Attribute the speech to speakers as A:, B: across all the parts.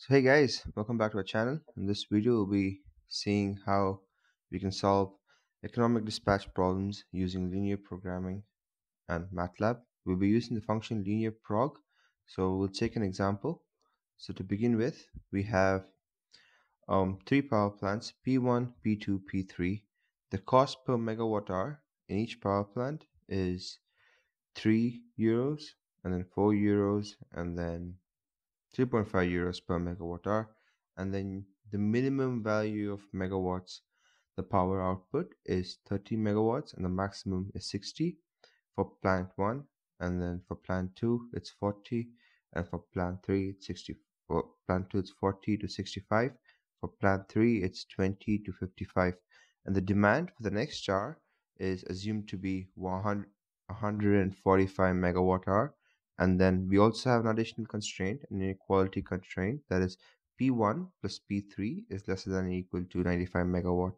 A: So hey guys, welcome back to our channel. In this video, we'll be seeing how we can solve economic dispatch problems using linear programming and MATLAB. We'll be using the function linear prog. So we'll take an example. So to begin with, we have um, three power plants, P1, P2, P3. The cost per megawatt hour in each power plant is 3 euros and then 4 euros and then 3.5 euros per megawatt hour and then the minimum value of megawatts the power output is 30 megawatts and the maximum is 60 for plant 1 and then for plant 2 it's 40 and for plant 3 it's 60 for plant 2 it's 40 to 65 for plant 3 it's 20 to 55 and the demand for the next jar is assumed to be 100 145 megawatt hour and then we also have an additional constraint, an inequality constraint, that is P1 plus P3 is less than or equal to 95 megawatt.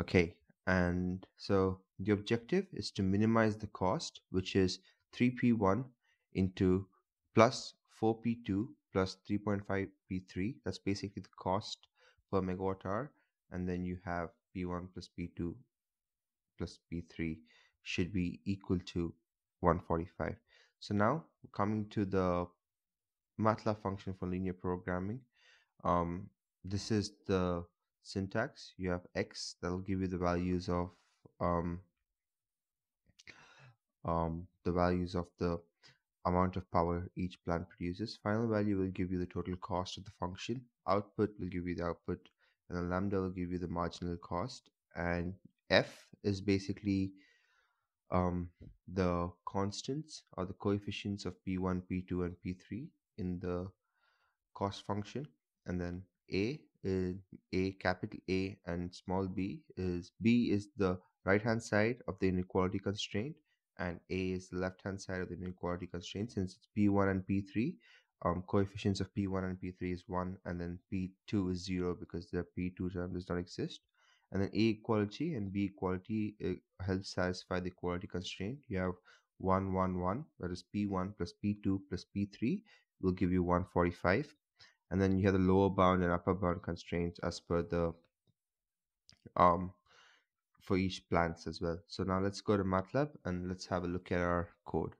A: Okay, and so the objective is to minimize the cost, which is 3P1 into plus 4P2 plus 3.5 P3. That's basically the cost per megawatt hour. And then you have P1 plus P2 plus P3 should be equal to 145. So now coming to the MATLAB function for linear programming. Um, this is the syntax. You have x that will give you the values of um, um, the values of the amount of power each plant produces. Final value will give you the total cost of the function. Output will give you the output, and then lambda will give you the marginal cost. And f is basically um, the constants or the coefficients of p1 p2 and p3 in the cost function. And then a is a capital a and small b is b is the right hand side of the inequality constraint and a is the left hand side of the inequality constraint since it's p1 and p3 um, coefficients of p1 and p3 is 1 and then p2 is 0 because the p2 term does not exist and then a equality and b equality uh, helps satisfy the equality constraint. You have 1 1 1 that is p1 plus p2 plus p3 will give you 145 and then you have the lower bound and upper bound constraints as per the um for each plants as well. So now let's go to matlab and let's have a look at our code.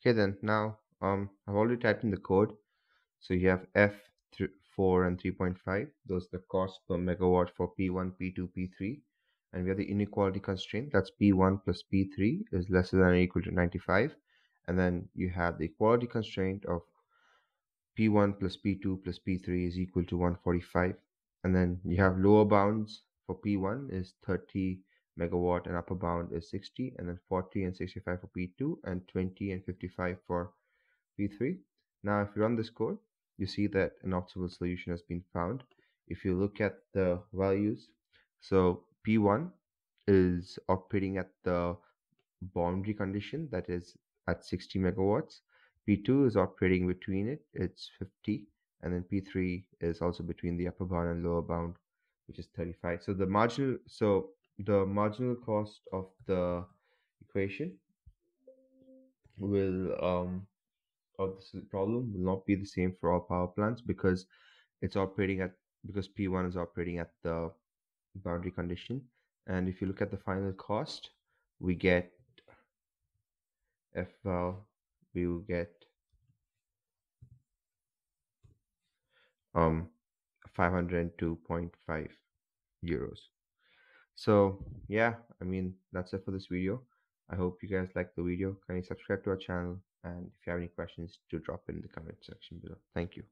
A: Okay then now um i've already typed in the code. So you have f 4 and 3.5 those are the cost per megawatt for p1 p2 p3 and we have the inequality constraint. That's p1 plus p3 is less than or equal to 95 and then you have the equality constraint of p1 plus p2 plus p3 is equal to 145 and then you have lower bounds for p1 is 30 megawatt and upper bound is 60 and then 40 and 65 for p2 and 20 and 55 for p3 now if you run this code you see that an optimal solution has been found. If you look at the values so p1 is operating at the boundary condition that is at 60 megawatts. P2 is operating between it it's 50 and then p3 is also between the upper bound and lower bound which is 35 so the marginal so the marginal cost of the equation will um or this problem will not be the same for all power plants because it's operating at because P1 is operating at the boundary condition. And if you look at the final cost, we get F well, we will get um 502.5 euros. So yeah, I mean that's it for this video. I hope you guys like the video. Can you subscribe to our channel? And if you have any questions, do drop in the comment section below. Thank you.